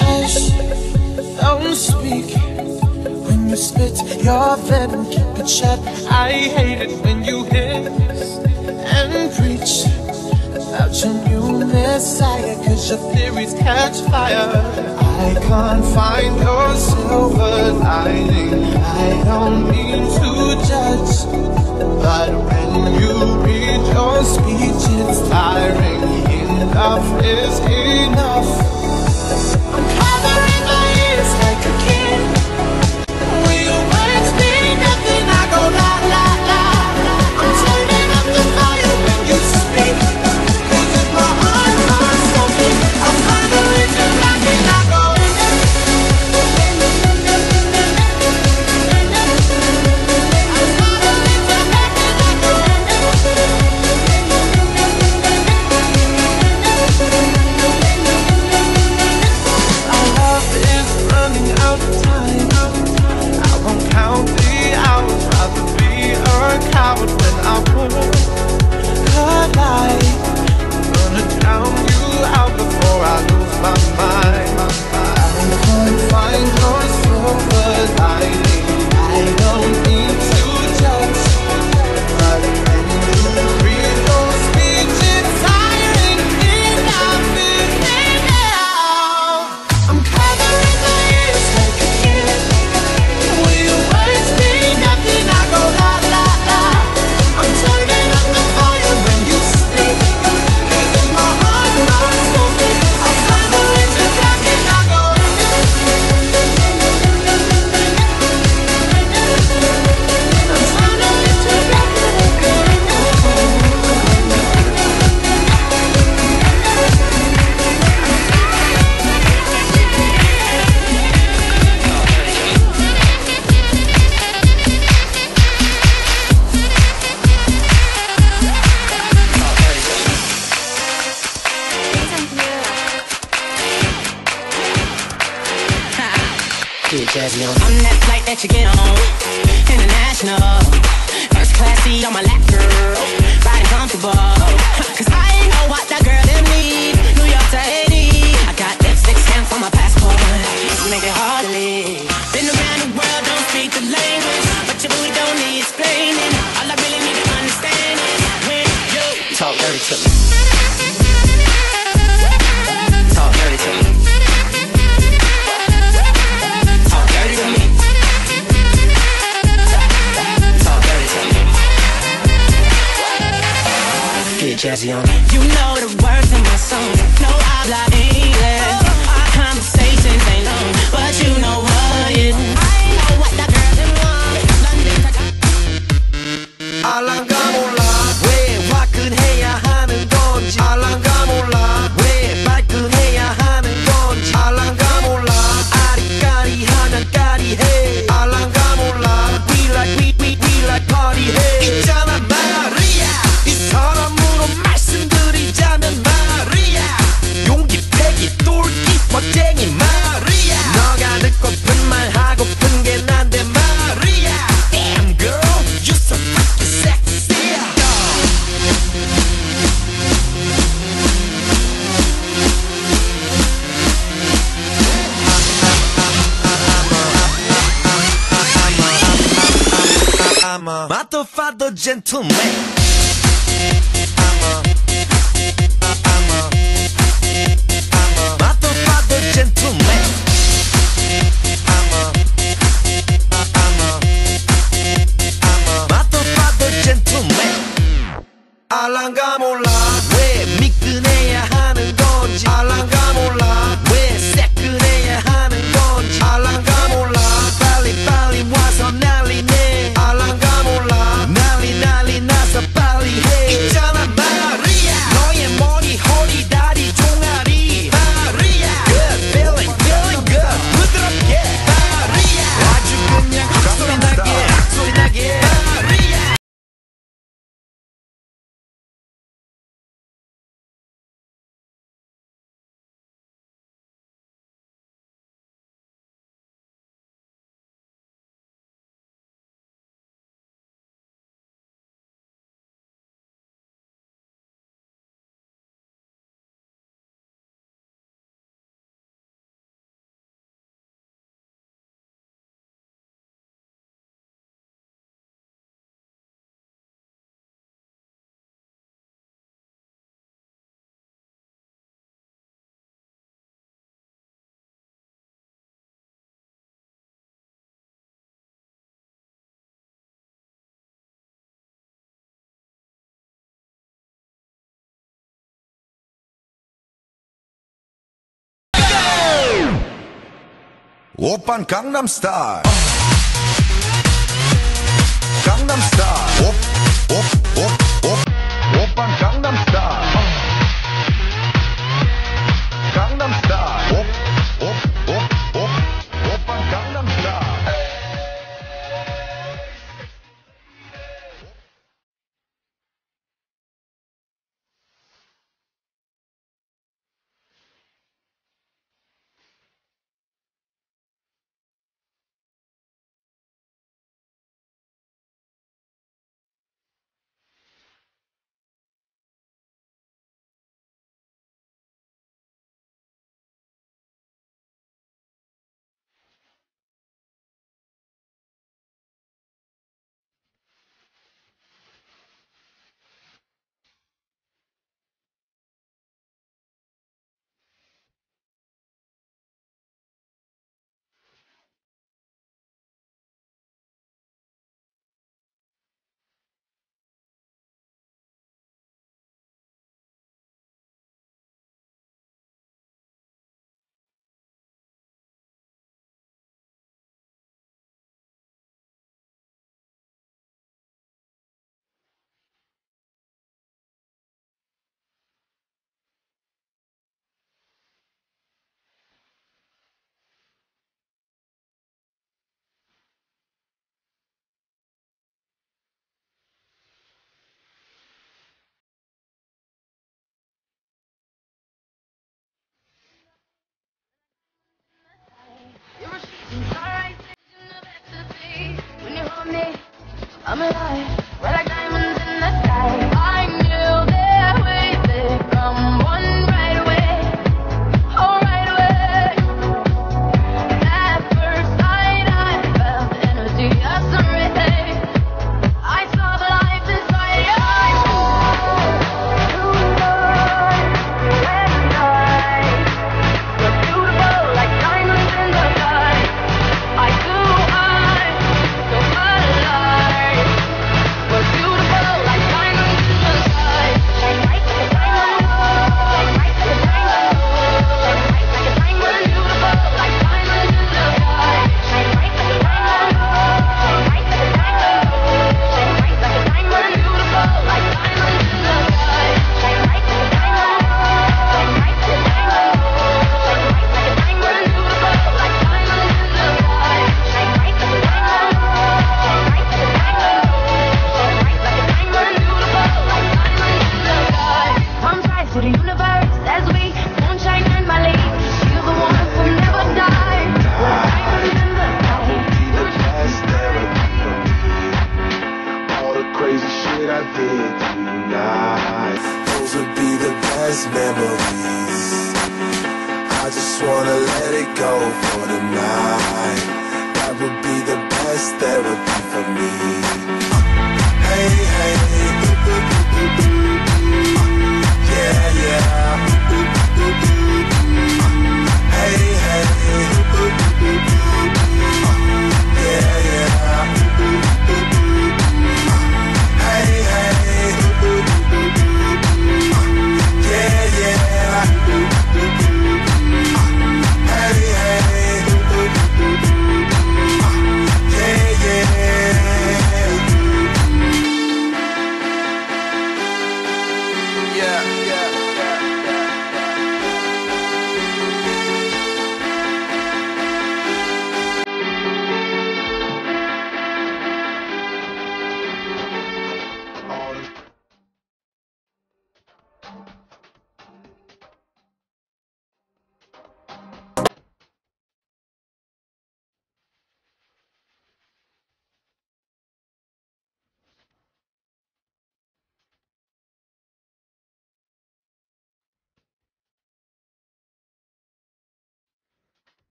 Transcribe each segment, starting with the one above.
Hush, don't speak When you spit your venom, keep it shut. I hate it when you hiss and preach About your new Messiah, cause your theories catch fire. I can't find your silver lining. I don't mean to judge, but when you read your speech, it's tiring. Enough is enough. Jazzy on it. You know the words in my song. No, I'm lying. I'm a motherfucker gentleman. Alangamos la Open Gangnam Style. Gangnam Style. Op, op, Gangnam Style.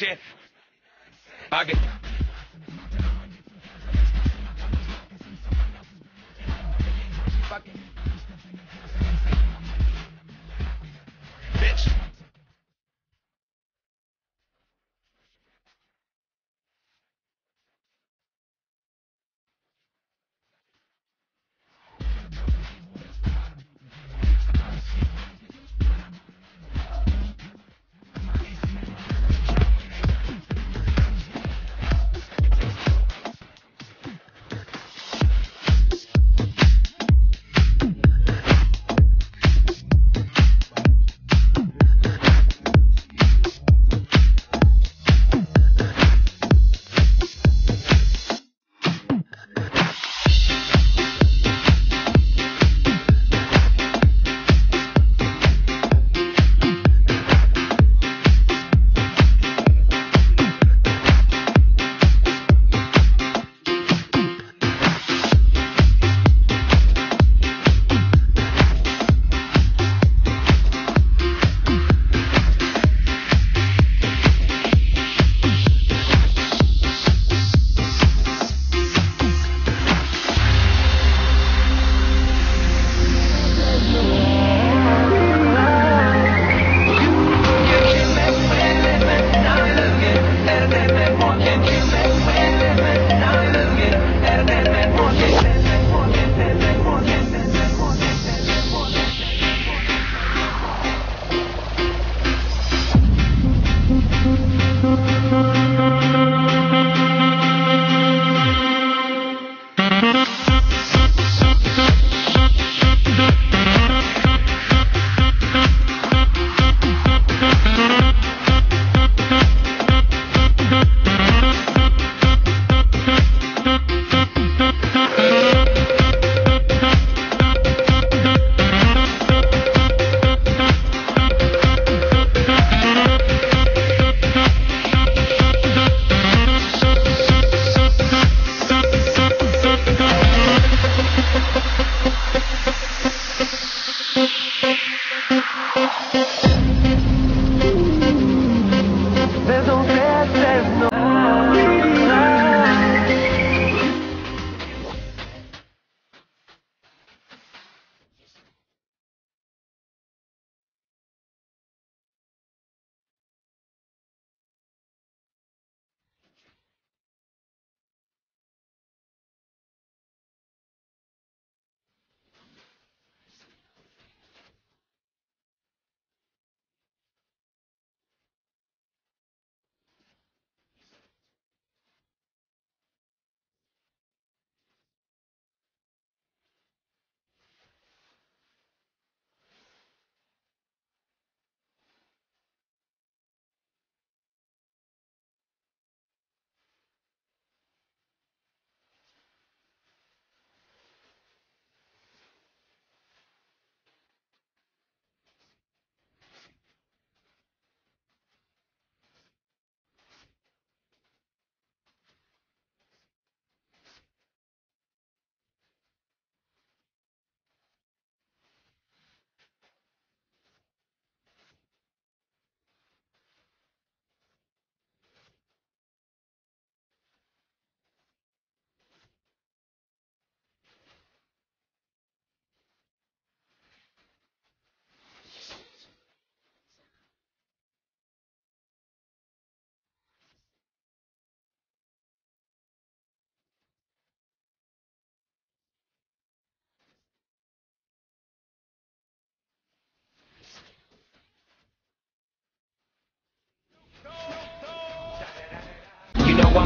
Shit. I get. Fuck it.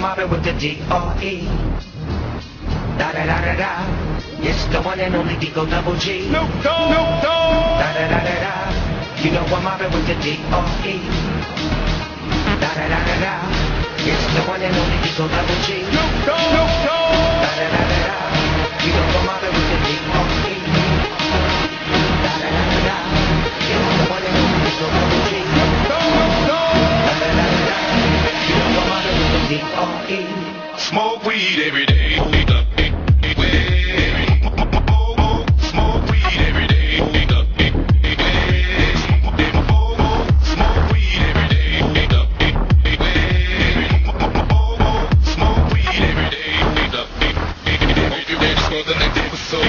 Mobbing with the D-R-E. Da da da da da. It's the one and only D-O Double G. Snoop Dogg. Snoop Dogg. Da da da da da. You know I'm mobbing with the D-R-E. Da da da da da. It's the one and only D-O Double G. Snoop Dogg. Snoop Dogg. Da da da da da. You know I'm mobbing with the D-R-E. For the next episode.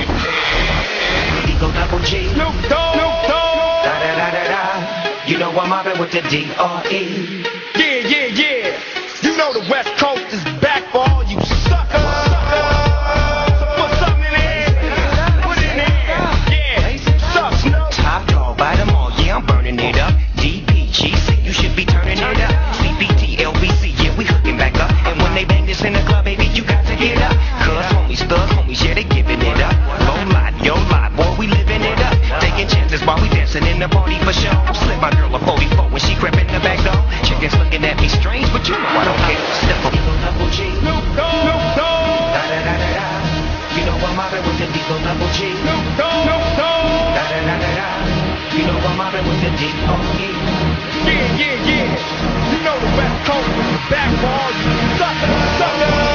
D-O Double G. Snoop Dogg. Snoop Dogg. Da da da da da. You know I'm mobbing with the D-R-E. Yeah, West Coast is back for all you suckers. Put something in. Put it in. Yeah. All, yeah, I'm burning it up. You should be turning it up. Yeah, we hooking back up. And when they bang this in the club, baby, you got to get homies, homies, yeah, they giving it up. Low yo boy, we living it up. Taking chances while we dancing in the party for show. Slip my girl a 44 when she crept in the back looking at me strange, but you know I don't care. Up, double G. Snoop Dogg. Snoop Dogg. Da da da da da. You know I'm mobbing with the D-O double G. Snoop Dogg. Snoop Dogg. Da da da da da. You know I'm mobbing with the D-R-E. Yeah, yeah, yeah. You know the West Coast is back for all you suckers. Suckers.